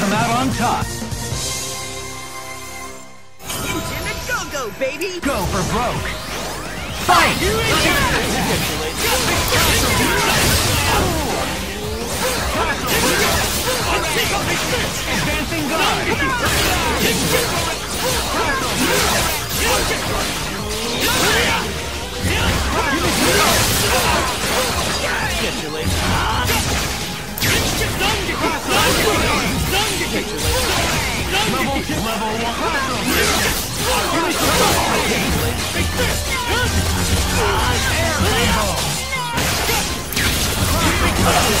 come out on top. Go-go, baby! Go for broke. Fight! Advancing guard. Outlaw!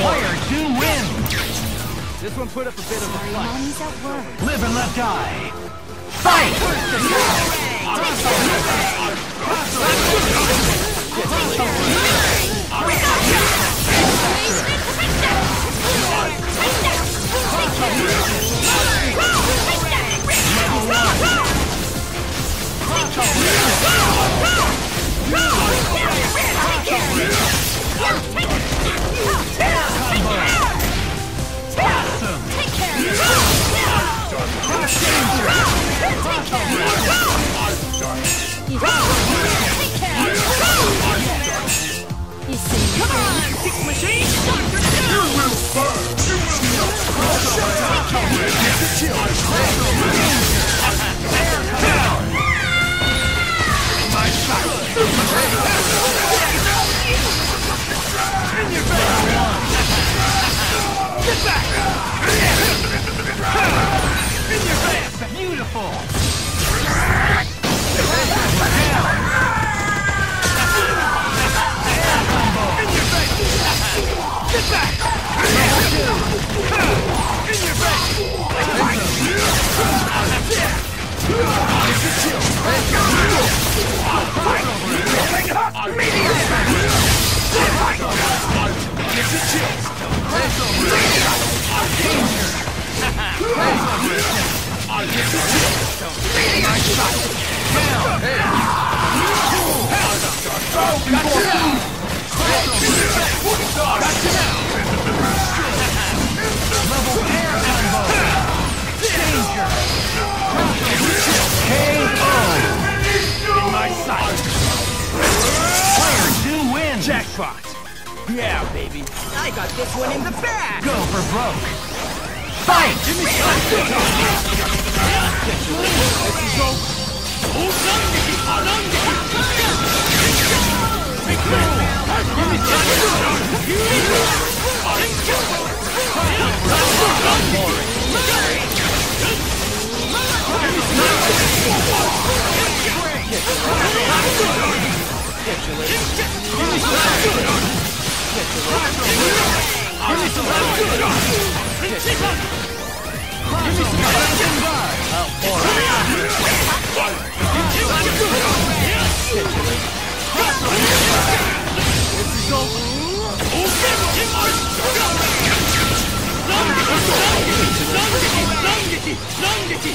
Player two wins. This one put up a bit of a fight. Mommy's at work. Live and let die. Fight! You fucked. Yeah, baby. I got this one in the bag. Go for broke. Fight! Give me Let's go! 乱撃乱撃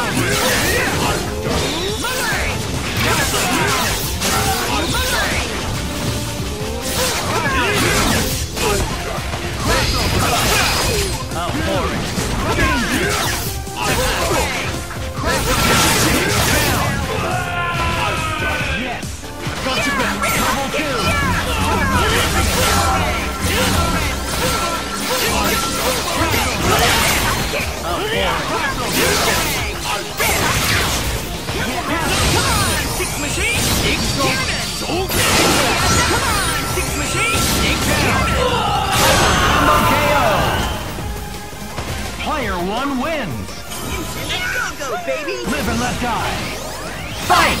やった! one wins. Go, go, baby. Live and let die. Fight!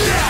Yeah!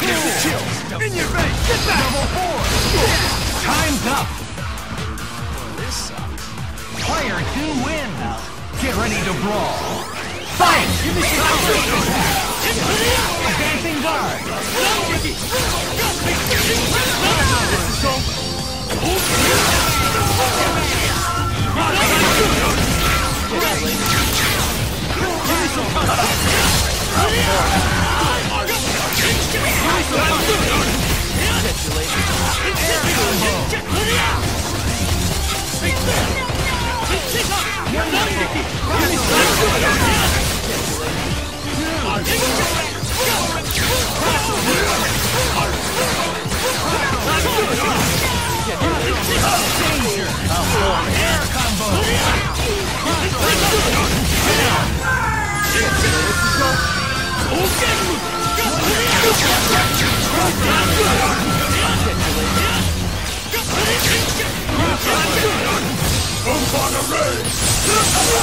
Here's the chill! In your face! Get back! Time's up! Player two wins! Get ready to brawl! Advancing guard! Let's go!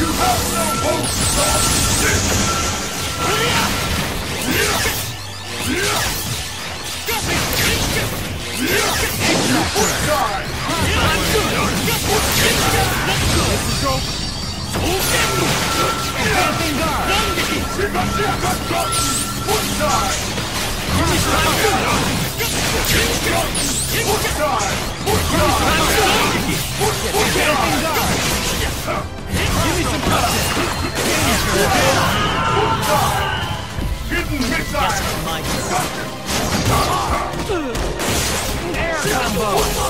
You have no hope, son! Air combo! Time's up!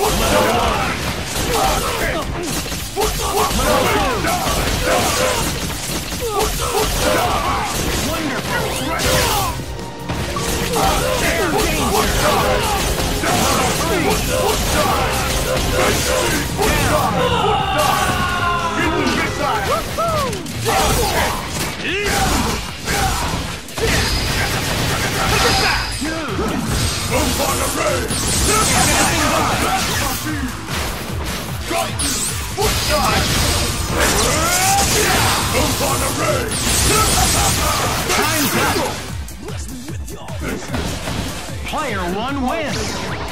Player one wins!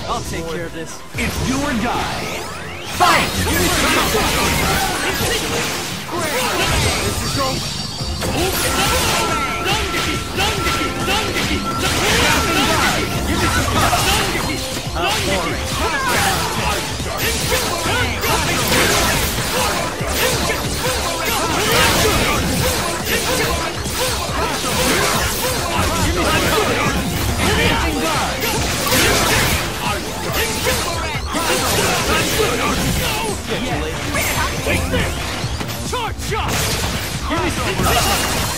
I'll take care of this. It's do or die. Fight! Advancing guard! Short shot! Air combo! Get you later. Level three!